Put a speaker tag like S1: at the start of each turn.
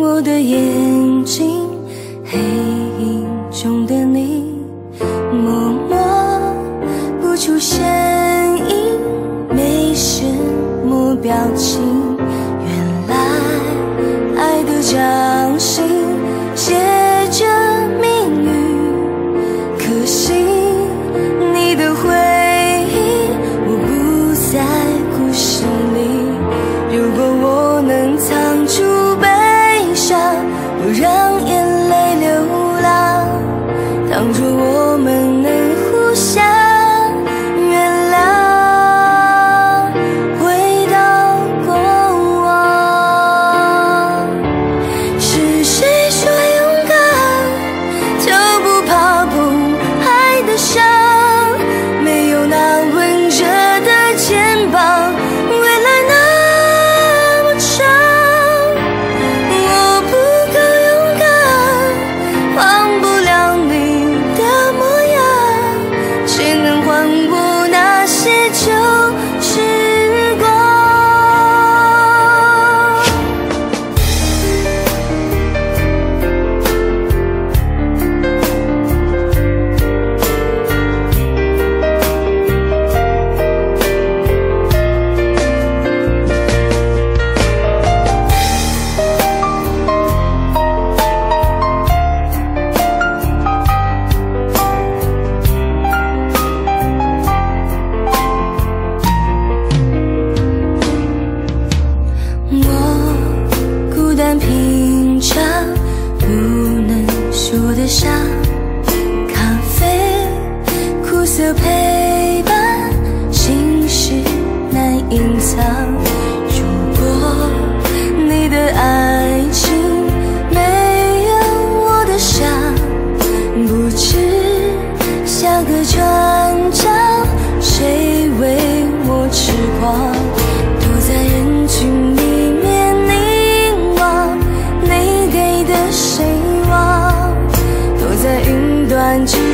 S1: 我的眼睛，黑影中的你，默默不出声音，没什么表情。隐藏如果你的爱情没有我的伤不知下个转角谁为我痴狂躲在人群里面凝望你给的希望躲在云端之